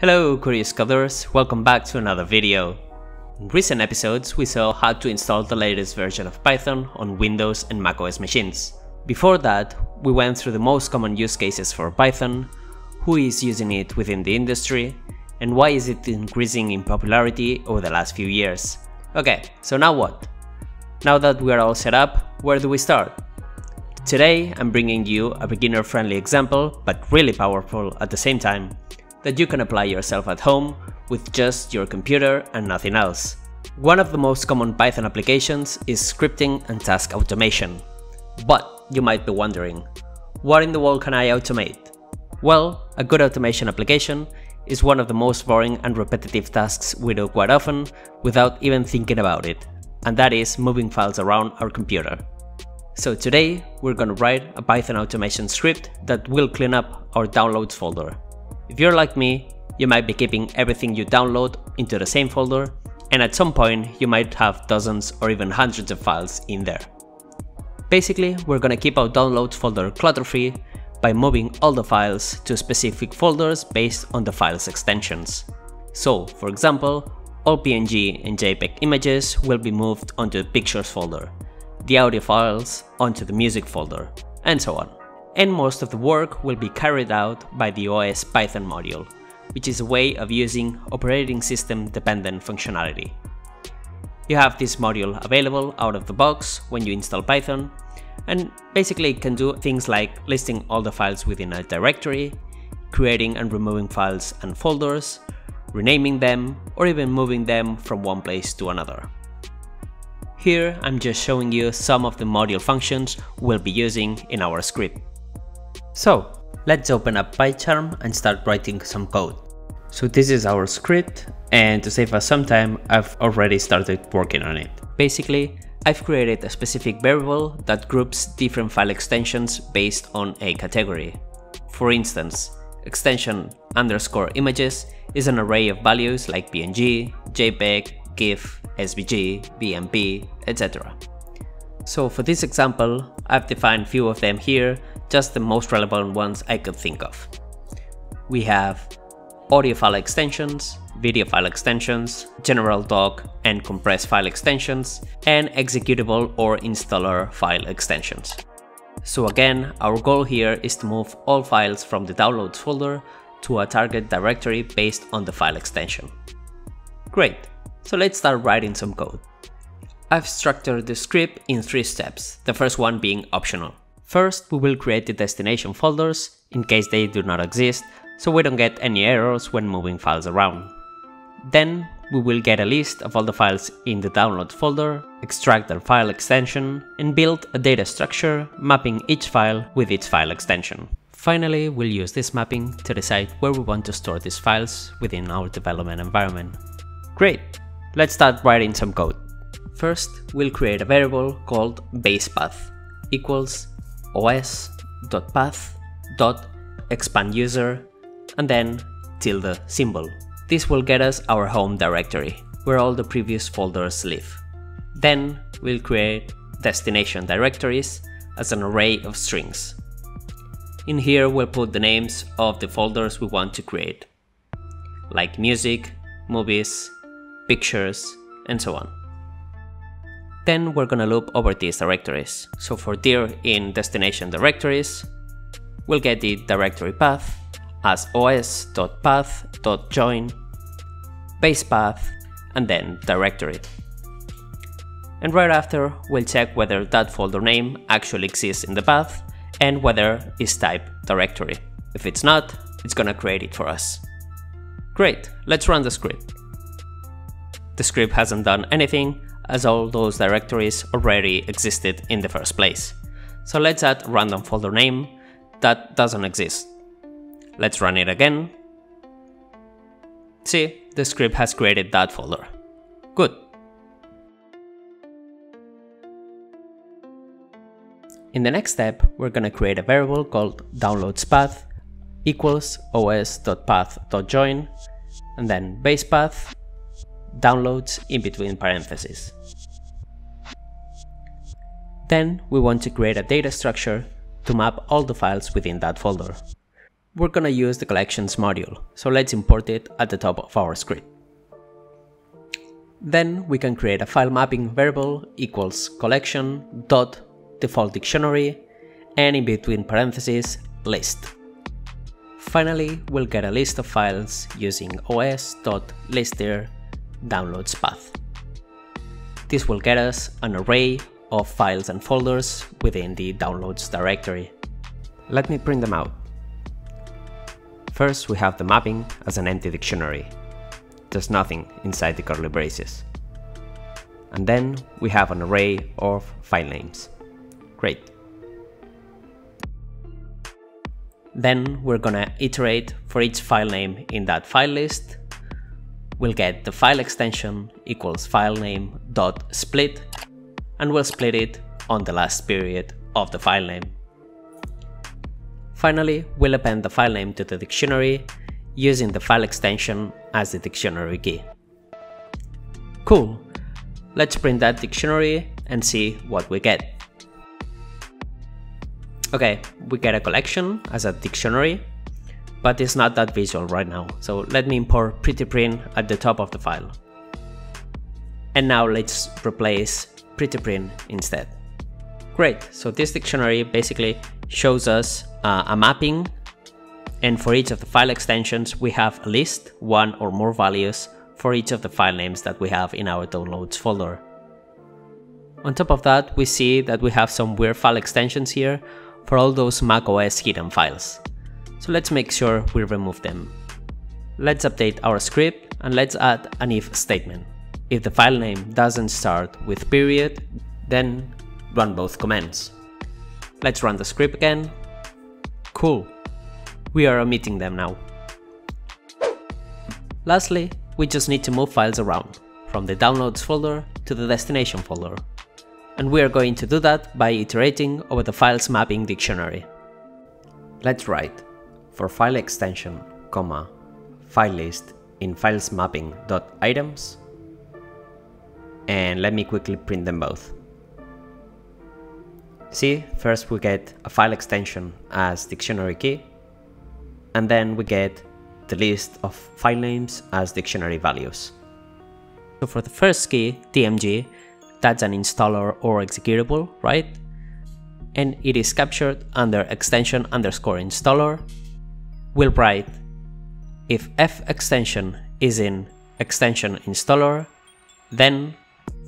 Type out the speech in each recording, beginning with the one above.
Hello curious coders, welcome back to another video. In recent episodes we saw how to install the latest version of Python on Windows and macOS machines. Before that, we went through the most common use cases for Python, who is using it within the industry, and why is it increasing in popularity over the last few years. Okay, so now what? Now that we are all set up, where do we start? Today I'm bringing you a beginner friendly example, but really powerful at the same time, that you can apply yourself at home with just your computer and nothing else. One of the most common Python applications is scripting and task automation. But you might be wondering, what in the world can I automate? Well, a good automation application is one of the most boring and repetitive tasks we do quite often without even thinking about it, and that is moving files around our computer. So today, we're gonna write a Python automation script that will clean up our downloads folder. If you're like me, you might be keeping everything you download into the same folder, and at some point you might have dozens or even hundreds of files in there. Basically, we're gonna keep our downloads folder clutter-free by moving all the files to specific folders based on the file's extensions. So, for example, all PNG and JPEG images will be moved onto the Pictures folder, the audio files onto the Music folder, and so on and most of the work will be carried out by the OS Python module, which is a way of using operating system dependent functionality. You have this module available out of the box when you install Python, and basically it can do things like listing all the files within a directory, creating and removing files and folders, renaming them, or even moving them from one place to another. Here I'm just showing you some of the module functions we'll be using in our script. So let's open up PyCharm and start writing some code. So this is our script and to save us some time, I've already started working on it. Basically, I've created a specific variable that groups different file extensions based on a category. For instance, extension underscore images is an array of values like PNG, JPEG, GIF, SVG, BMP, etc. So for this example, I've defined few of them here just the most relevant ones I could think of. We have audio file extensions, video file extensions, general doc and compressed file extensions, and executable or installer file extensions. So again, our goal here is to move all files from the downloads folder to a target directory based on the file extension. Great, so let's start writing some code. I've structured the script in three steps, the first one being optional. First, we will create the destination folders, in case they do not exist, so we don't get any errors when moving files around. Then, we will get a list of all the files in the download folder, extract their file extension, and build a data structure mapping each file with its file extension. Finally, we'll use this mapping to decide where we want to store these files within our development environment. Great! Let's start writing some code. First, we'll create a variable called basepath equals os.path.expanduser and then tilde symbol. This will get us our home directory, where all the previous folders live. Then we'll create destination directories as an array of strings. In here we'll put the names of the folders we want to create, like music, movies, pictures, and so on. Then we're gonna loop over these directories. So for dir in destination directories, we'll get the directory path as os.path.join, base path, and then directory. And right after, we'll check whether that folder name actually exists in the path and whether it's type directory. If it's not, it's gonna create it for us. Great, let's run the script. The script hasn't done anything, as all those directories already existed in the first place. So let's add random folder name that doesn't exist. Let's run it again. See, the script has created that folder. Good. In the next step, we're gonna create a variable called downloadsPath equals os.path.join and then basepath downloads in between parentheses. Then we want to create a data structure to map all the files within that folder. we're gonna use the collections module, so let's import it at the top of our script. Then we can create a file mapping variable equals collection dot default dictionary and in between parentheses list. Finally, we'll get a list of files using os.listdir downloads path. This will get us an array of files and folders within the downloads directory. Let me print them out. First, we have the mapping as an empty dictionary. There's nothing inside the curly braces. And then we have an array of file names. Great. Then we're gonna iterate for each file name in that file list. We'll get the file extension equals filename dot split and we'll split it on the last period of the file name. Finally, we'll append the file name to the dictionary using the file extension as the dictionary key. Cool, let's print that dictionary and see what we get. Okay, we get a collection as a dictionary, but it's not that visual right now, so let me import prettyprint at the top of the file. And now let's replace prettyprint instead. Great, so this dictionary basically shows us uh, a mapping and for each of the file extensions we have a list, one or more values for each of the file names that we have in our downloads folder. On top of that, we see that we have some weird file extensions here for all those macOS hidden files. So let's make sure we remove them. Let's update our script and let's add an if statement. If the file name doesn't start with period, then run both commands. Let's run the script again. Cool. We are omitting them now. Lastly, we just need to move files around, from the downloads folder to the destination folder. And we are going to do that by iterating over the files mapping dictionary. Let's write for file extension, comma, file list in files mapping dot items and let me quickly print them both. See, first we get a file extension as dictionary key, and then we get the list of file names as dictionary values. So for the first key, DMG, that's an installer or executable, right? And it is captured under extension underscore installer. We'll write if f extension is in extension installer, then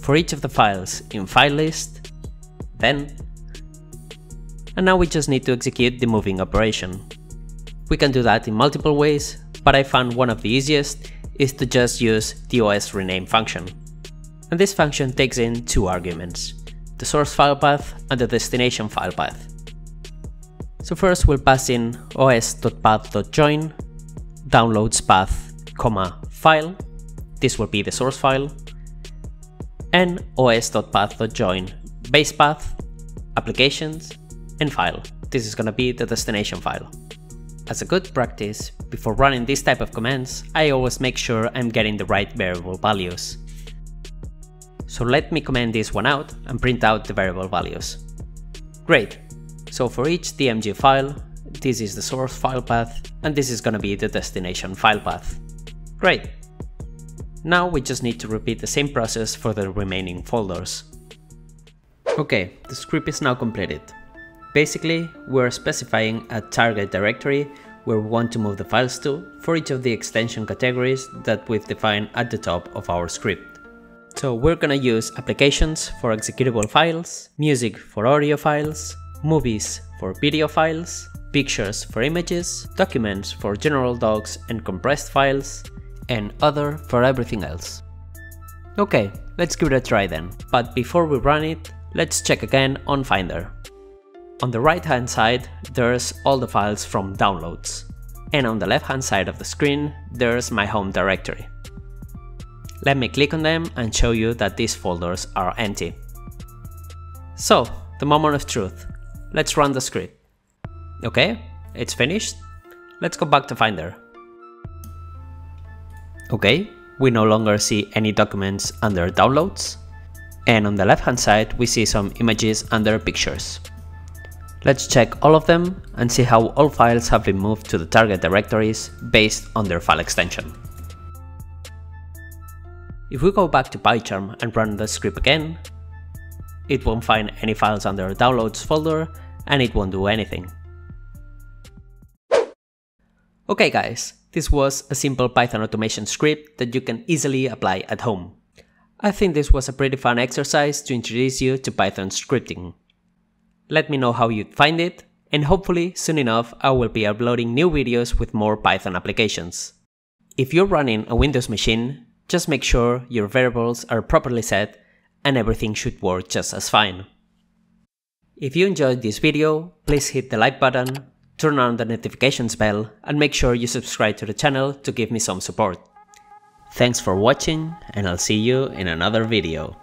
for each of the files in file list, then, and now we just need to execute the moving operation. We can do that in multiple ways, but I found one of the easiest is to just use the OS rename function. And this function takes in two arguments, the source file path and the destination file path. So first we'll pass in os.path.join downloads path, comma, file. This will be the source file and os.path.join base path, applications, and file. This is gonna be the destination file. As a good practice, before running this type of commands, I always make sure I'm getting the right variable values. So let me comment this one out and print out the variable values. Great, so for each DMG file, this is the source file path, and this is gonna be the destination file path. Great, now we just need to repeat the same process for the remaining folders. Okay, the script is now completed. Basically, we're specifying a target directory where we want to move the files to for each of the extension categories that we've defined at the top of our script. So we're gonna use applications for executable files, music for audio files, movies for video files, pictures for images, documents for general docs and compressed files, and other for everything else. Okay, let's give it a try then, but before we run it, let's check again on Finder. On the right hand side, there's all the files from downloads, and on the left hand side of the screen, there's my home directory. Let me click on them and show you that these folders are empty. So, the moment of truth. Let's run the script. Okay, it's finished. Let's go back to Finder. Okay, we no longer see any documents under downloads. And on the left hand side, we see some images under pictures. Let's check all of them and see how all files have been moved to the target directories based on their file extension. If we go back to PyCharm and run the script again, it won't find any files under downloads folder and it won't do anything. Okay guys, this was a simple Python automation script that you can easily apply at home. I think this was a pretty fun exercise to introduce you to Python scripting. Let me know how you'd find it, and hopefully soon enough I will be uploading new videos with more Python applications. If you're running a Windows machine, just make sure your variables are properly set and everything should work just as fine. If you enjoyed this video, please hit the like button, turn on the notifications bell, and make sure you subscribe to the channel to give me some support. Thanks for watching, and I'll see you in another video.